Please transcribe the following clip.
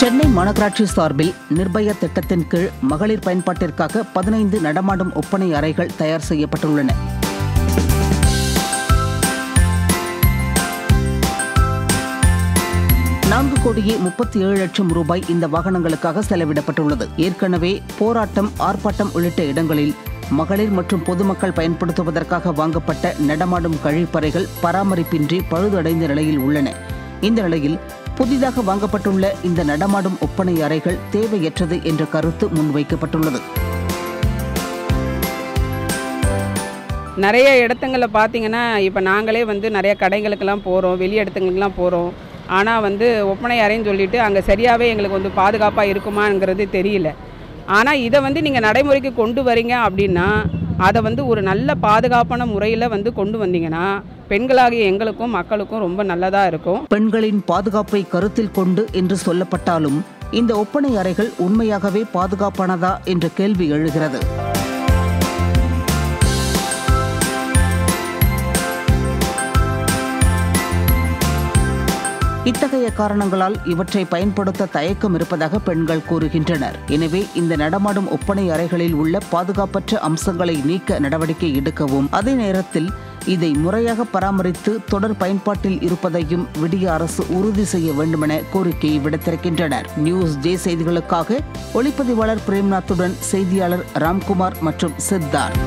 சென்னை மாநகராட்சி சார்பில் நிர்பயா திட்டத்தின் கீழ் மகளிர் பயன்பாட்டிற்காக பதினைந்து நடமாடும் ஒப்பனை அறைகள் தயார் செய்யப்பட்டுள்ளன. நான்கு கோடியே முப்பத்தி ஏழு லட்சம் ரூபாய் இந்த வாகனங்களுக்காக செலவிடப்பட்டுள்ளது. ஏற்கனவே போராட்டம் ஆர்ப்பாட்டம் உள்ளிட்ட இடங்களில் மகளிர் மற்றும் பொதுமக்கள் பயன்படுத்துவதற்காக வாங்கப்பட்ட நடமாடும் கழிப்பறைகள் பராமரிப்பின்றி பழுதடைந்த நிலையில் உள்ளன. இந்த நிலையில் புதிதாக வாங்கப்பட்டுள்ள இந்த நடமாடும் ஒப்பனை அறைகள் தேவையற்றது என்ற கருத்து முன்வைக்கப்பட்டுள்ளது. நிறைய இடத்துங்களில் பார்த்தீங்கன்னா இப்போ நாங்களே வந்து நிறைய கடைகளுக்கெல்லாம் போகிறோம் வெளி இடத்துங்களுக்கெல்லாம் போகிறோம் ஆனால் வந்து ஒப்பனை அறைன்னு சொல்லிட்டு அங்கே சரியாகவே எங்களுக்கு வந்து பாதுகாப்பாக இருக்குமாங்கிறது தெரியல. ஆனால் இதை வந்து நீங்கள் நடைமுறைக்கு கொண்டு வரீங்க அப்படின்னா அதை வந்து ஒரு நல்ல பாதுகாப்பான முறையில் வந்து கொண்டு வந்தீங்கன்னா பெண்களாகிய எங்களுக்கும் மக்களுக்கும் ரொம்ப நல்லதாக இருக்கும். பெண்களின் பாதுகாப்பை கருத்தில் கொண்டு என்று சொல்லப்பட்டாலும் இந்த ஒப்பனை அறைகள் உண்மையாகவே பாதுகாப்பானதா என்ற கேள்வி எழுகிறது. இத்தகைய காரணங்களால் இவற்றை பயன்படுத்த தயக்கம் இருப்பதாக பெண்கள் கூறுகின்றனர். எனவே இந்த நடமாடும் ஒப்பனை அறைகளில் உள்ள பாதுகாப்பற்ற அம்சங்களை நீக்க நடவடிக்கை எடுக்கவும் அதே நேரத்தில் இதை முறையாக பராமரித்து தொடர் பயன்பாட்டில் இருப்பதையும் விடிய அரசு உறுதி செய்ய வேண்டுமென கோரிக்கையை விடுத்திருக்கின்றனர். நியூஸ் ஜே செய்திகளுக்காக ஒளிப்பதிவாளர் பிரேம்நாத்துடன் செய்தியாளர் ராம்குமார் மற்றும் சித்தார்த்.